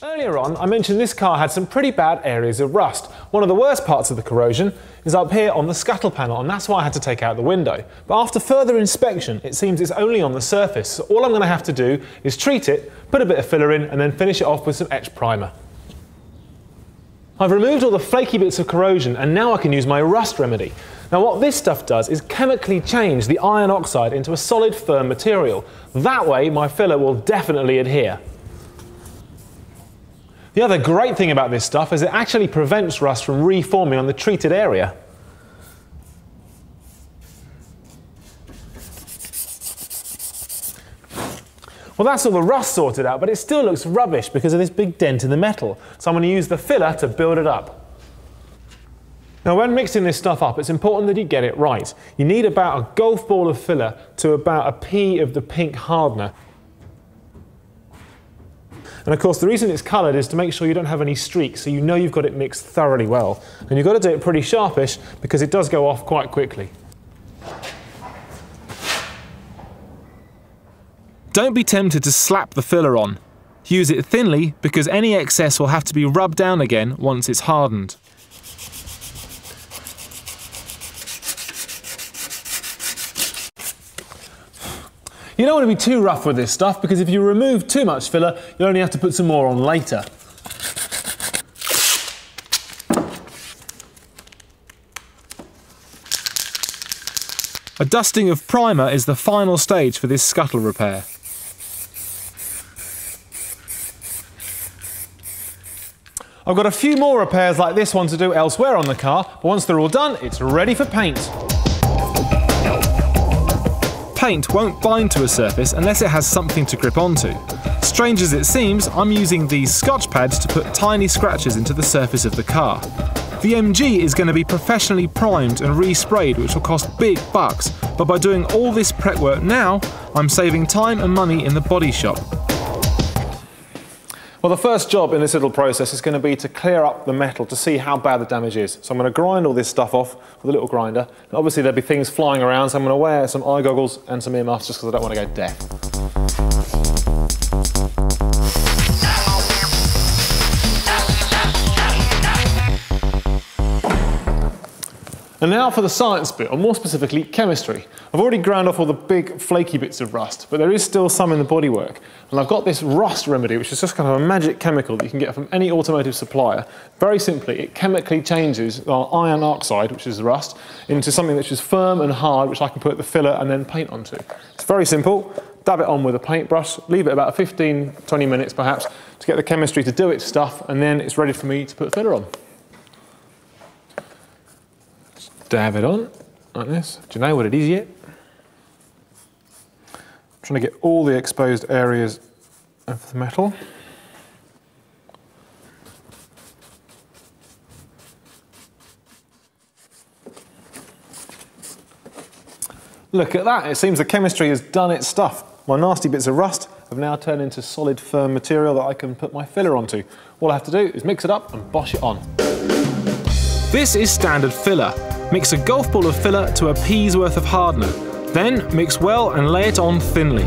Earlier on, I mentioned this car had some pretty bad areas of rust. One of the worst parts of the corrosion is up here on the scuttle panel, and that's why I had to take out the window. But after further inspection, it seems it's only on the surface, so all I'm going to have to do is treat it, put a bit of filler in, and then finish it off with some etch primer. I've removed all the flaky bits of corrosion, and now I can use my rust remedy. Now what this stuff does is chemically change the iron oxide into a solid firm material. That way my filler will definitely adhere. The other great thing about this stuff is it actually prevents rust from reforming on the treated area. Well, that's all the rust sorted out, but it still looks rubbish because of this big dent in the metal. So I'm going to use the filler to build it up. Now, when mixing this stuff up, it's important that you get it right. You need about a golf ball of filler to about a pea of the pink hardener. And of course, the reason it's coloured is to make sure you don't have any streaks, so you know you've got it mixed thoroughly well. And you've got to do it pretty sharpish because it does go off quite quickly. Don't be tempted to slap the filler on. Use it thinly because any excess will have to be rubbed down again once it's hardened. You don't want to be too rough with this stuff because if you remove too much filler, you'll only have to put some more on later. A dusting of primer is the final stage for this scuttle repair. I've got a few more repairs like this one to do elsewhere on the car, but once they're all done, it's ready for paint paint won't bind to a surface unless it has something to grip onto. Strange as it seems, I'm using these scotch pads to put tiny scratches into the surface of the car. The MG is going to be professionally primed and resprayed which will cost big bucks, but by doing all this prep work now, I'm saving time and money in the body shop. Well, the first job in this little process is going to be to clear up the metal to see how bad the damage is. So I'm going to grind all this stuff off with a little grinder. obviously there'll be things flying around, so I'm going to wear some eye goggles and some earmuffs just because I don't want to go deaf. And now for the science bit, or more specifically, chemistry. I've already ground off all the big flaky bits of rust, but there is still some in the bodywork. And I've got this rust remedy, which is just kind of a magic chemical that you can get from any automotive supplier. Very simply, it chemically changes our iron oxide, which is the rust, into something which is firm and hard, which I can put the filler and then paint onto. It's very simple. Dab it on with a paintbrush, leave it about 15, 20 minutes perhaps, to get the chemistry to do its stuff, and then it's ready for me to put filler on dab it on like this. Do you know what it is yet? I'm trying to get all the exposed areas of the metal. Look at that, it seems the chemistry has done its stuff. My nasty bits of rust have now turned into solid firm material that I can put my filler onto. All I have to do is mix it up and bosh it on. This is standard filler, Mix a golf ball of filler to a pea's worth of hardener. Then mix well and lay it on thinly.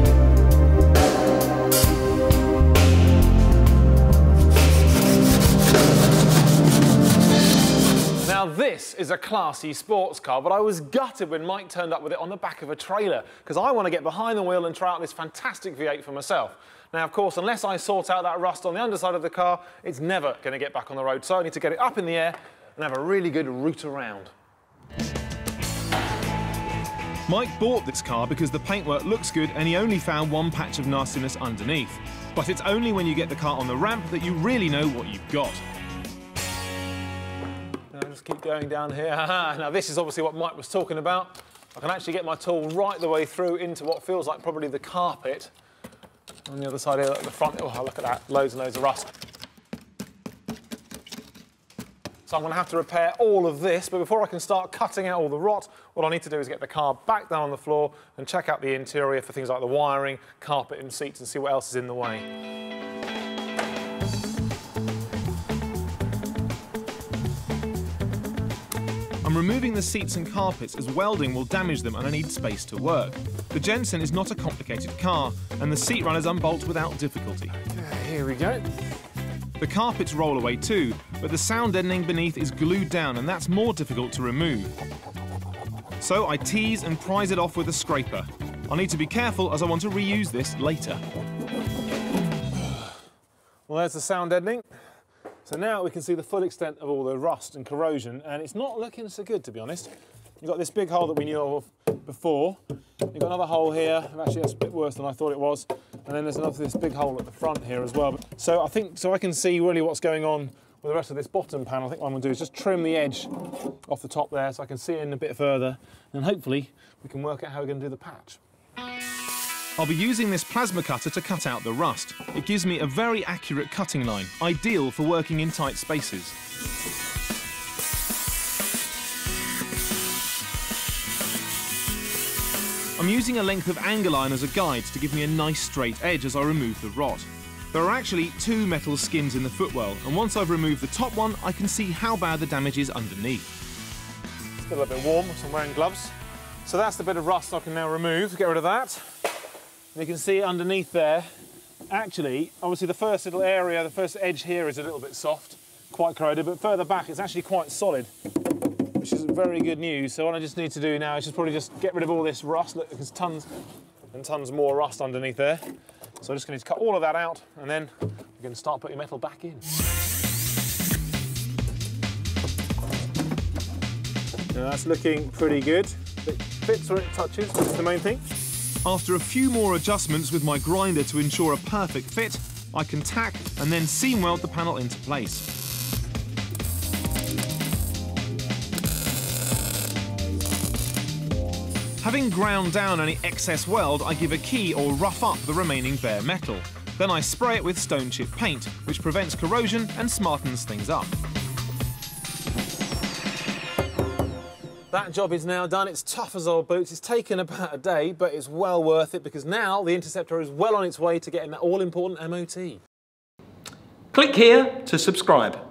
Now this is a classy sports car, but I was gutted when Mike turned up with it on the back of a trailer, because I want to get behind the wheel and try out this fantastic V8 for myself. Now, of course, unless I sort out that rust on the underside of the car, it's never going to get back on the road, so I need to get it up in the air and have a really good root around. Mike bought this car because the paintwork looks good and he only found one patch of nastiness underneath. But it's only when you get the car on the ramp that you really know what you've got. Uh, now just keep going down here. now this is obviously what Mike was talking about. I can actually get my tool right the way through into what feels like probably the carpet. On the other side here, at the front, oh look at that, loads and loads of rust. So I'm going to have to repair all of this, but before I can start cutting out all the rot, what I need to do is get the car back down on the floor and check out the interior for things like the wiring, carpet and seats and see what else is in the way. I'm removing the seats and carpets as welding will damage them and I need space to work. The Jensen is not a complicated car and the seat runners unbolt without difficulty. Okay, here we go. The carpets roll away too, but the sound deadening beneath is glued down and that's more difficult to remove. So I tease and prise it off with a scraper. I'll need to be careful as I want to reuse this later. Well, there's the sound deadening. So now we can see the full extent of all the rust and corrosion, and it's not looking so good, to be honest. You've got this big hole that we knew of before. You've got another hole here. Actually, that's a bit worse than I thought it was. And then there's another this big hole at the front here as well. So I think, so I can see really what's going on with the rest of this bottom panel. I think what I'm going to do is just trim the edge off the top there so I can see in a bit further. And hopefully we can work out how we're going to do the patch. I'll be using this plasma cutter to cut out the rust. It gives me a very accurate cutting line, ideal for working in tight spaces. I'm using a length of angle iron as a guide to give me a nice straight edge as I remove the rot. There are actually two metal skins in the footwell, and once I've removed the top one, I can see how bad the damage is underneath. It's a little bit warm, so I'm wearing gloves. So that's the bit of rust I can now remove, get rid of that. You can see underneath there, actually, obviously the first little area, the first edge here is a little bit soft, quite corroded, but further back it's actually quite solid, which is very good news. So what I just need to do now is just probably just get rid of all this rust. Look, there's tons and tons more rust underneath there. So I'm just going to cut all of that out and then we can start putting metal back in. Now that's looking pretty good. It fits where it touches, which is the main thing. After a few more adjustments with my grinder to ensure a perfect fit, I can tack and then seam weld the panel into place. Having ground down any excess weld, I give a key or rough up the remaining bare metal. Then I spray it with stone chip paint, which prevents corrosion and smartens things up. That job is now done. It's tough as old boots. It's taken about a day, but it's well worth it because now the Interceptor is well on its way to getting that all important MOT. Click here to subscribe.